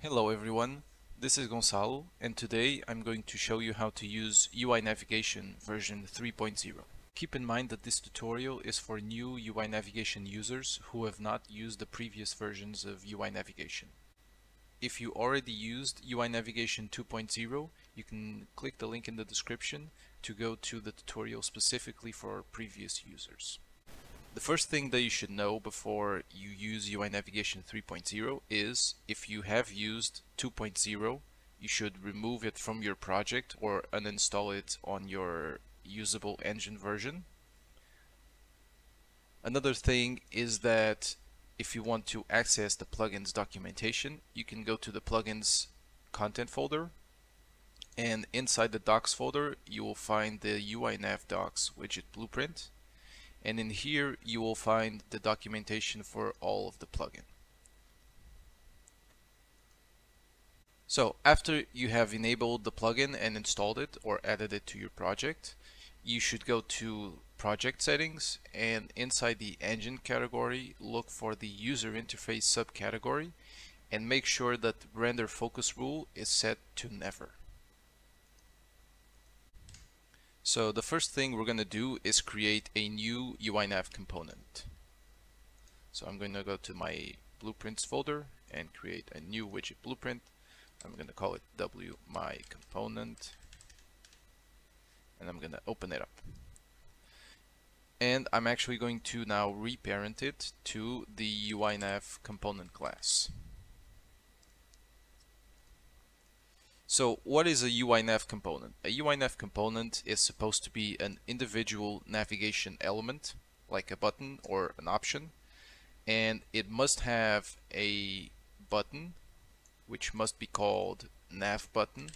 Hello everyone, this is Gonçalo and today I'm going to show you how to use UI Navigation version 3.0. Keep in mind that this tutorial is for new UI Navigation users who have not used the previous versions of UI Navigation. If you already used UI Navigation 2.0, you can click the link in the description to go to the tutorial specifically for previous users. The first thing that you should know before you use UI Navigation 3.0 is if you have used 2.0, you should remove it from your project or uninstall it on your usable engine version. Another thing is that if you want to access the plugins documentation, you can go to the plugins content folder and inside the docs folder you will find the UI Nav docs widget blueprint and in here you will find the documentation for all of the plugin. So after you have enabled the plugin and installed it or added it to your project, you should go to project settings and inside the engine category look for the user interface subcategory and make sure that render focus rule is set to never. So the first thing we're going to do is create a new UINav component. So I'm going to go to my blueprints folder and create a new widget blueprint. I'm going to call it W my component and I'm going to open it up. And I'm actually going to now reparent it to the UINav component class. So what is a UINav component? A UINav component is supposed to be an individual navigation element, like a button or an option, and it must have a button, which must be called nav button,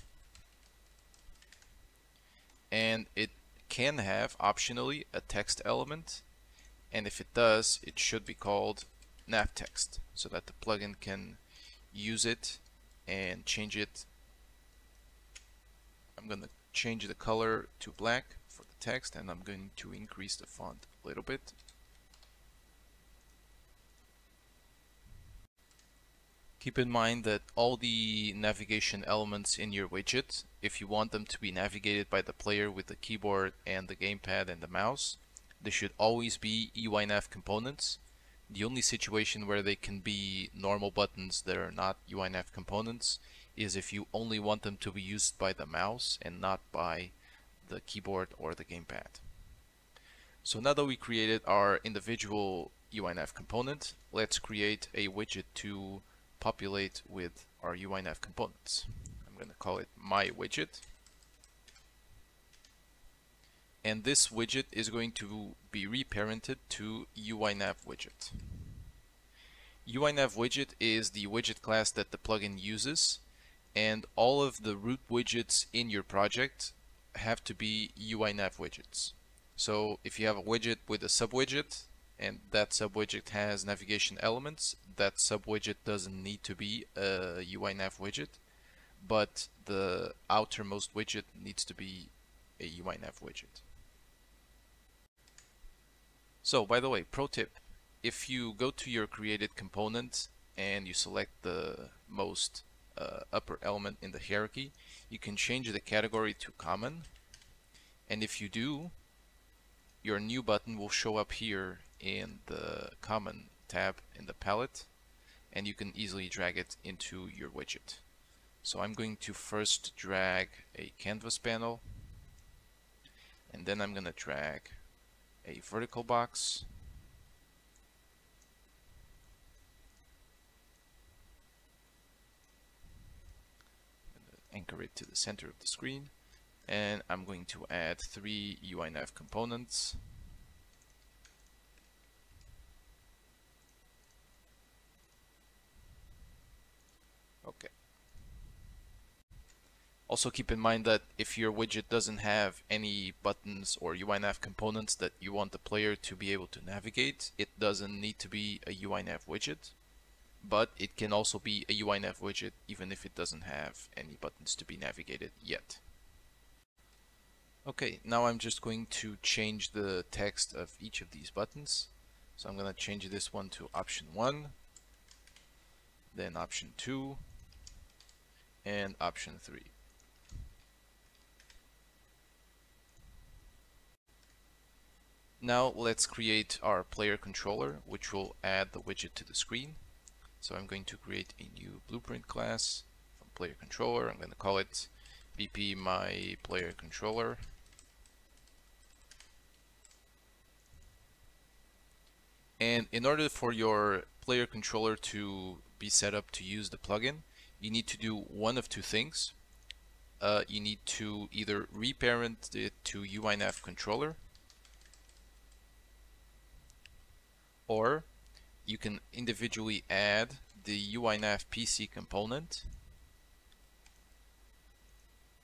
and it can have optionally a text element, and if it does, it should be called nav text, so that the plugin can use it and change it I'm going to change the color to black for the text and I'm going to increase the font a little bit. Keep in mind that all the navigation elements in your widget, if you want them to be navigated by the player with the keyboard and the gamepad and the mouse, they should always be UINav components. The only situation where they can be normal buttons that are not UINav components is if you only want them to be used by the mouse and not by the keyboard or the gamepad. So now that we created our individual UINav component, let's create a widget to populate with our UINav components. I'm going to call it my widget. And this widget is going to be reparented to UINav widget. UINav widget is the widget class that the plugin uses and all of the root widgets in your project have to be UI nav widgets. So if you have a widget with a subwidget and that subwidget has navigation elements, that subwidget doesn't need to be a UI nav widget, but the outermost widget needs to be a UI nav widget. So by the way, pro tip, if you go to your created component and you select the most uh, upper element in the hierarchy, you can change the category to common. And if you do, your new button will show up here in the common tab in the palette and you can easily drag it into your widget. So I'm going to first drag a canvas panel and then I'm going to drag a vertical box anchor it to the center of the screen. And I'm going to add three UINav components. Okay. Also keep in mind that if your widget doesn't have any buttons or UINav components that you want the player to be able to navigate, it doesn't need to be a UINav widget but it can also be a UINav widget even if it doesn't have any buttons to be navigated yet. Okay, now I'm just going to change the text of each of these buttons. So I'm going to change this one to option 1, then option 2, and option 3. Now let's create our player controller which will add the widget to the screen. So I'm going to create a new blueprint class from player controller. I'm going to call it BP my player controller. And in order for your player controller to be set up to use the plugin, you need to do one of two things. Uh, you need to either reparent it to UINav controller or you can individually add the UINav PC component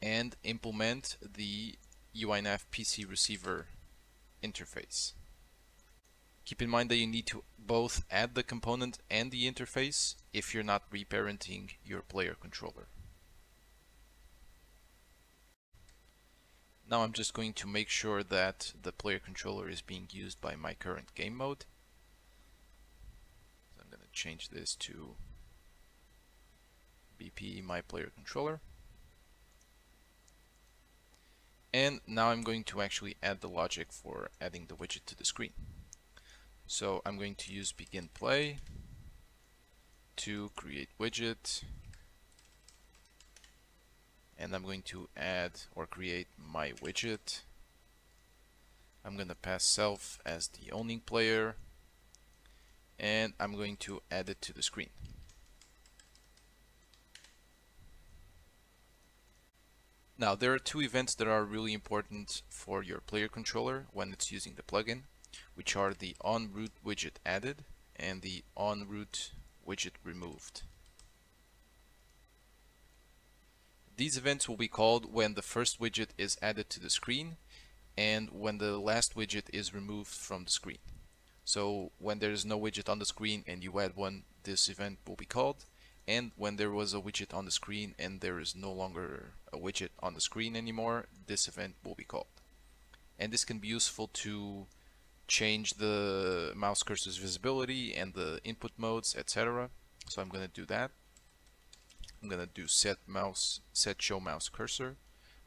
and implement the UINav PC receiver interface. Keep in mind that you need to both add the component and the interface if you're not reparenting your player controller. Now I'm just going to make sure that the player controller is being used by my current game mode. So I'm going to change this to BP my player controller. And now I'm going to actually add the logic for adding the widget to the screen. So I'm going to use begin play to create widget and I'm going to add or create my widget. I'm going to pass self as the owning player and I'm going to add it to the screen. Now there are two events that are really important for your player controller when it's using the plugin which are the on root widget added and the on root widget removed. These events will be called when the first widget is added to the screen and when the last widget is removed from the screen. So when there is no widget on the screen and you add one, this event will be called. And when there was a widget on the screen and there is no longer a widget on the screen anymore, this event will be called. And this can be useful to change the mouse cursor's visibility and the input modes, etc. So I'm going to do that. I'm going to do set mouse set show mouse cursor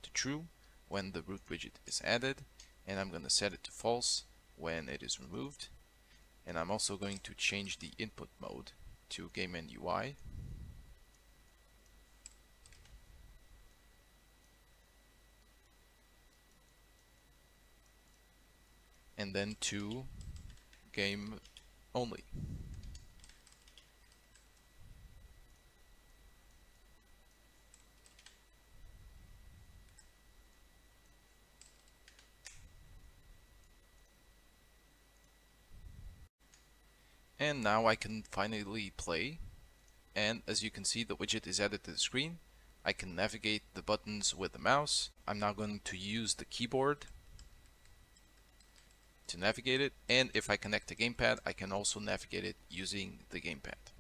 to true when the root widget is added and I'm going to set it to false when it is removed and I'm also going to change the input mode to game and UI and then to game only. And now I can finally play and as you can see the widget is added to the screen. I can navigate the buttons with the mouse. I'm now going to use the keyboard to navigate it and if I connect the gamepad I can also navigate it using the gamepad.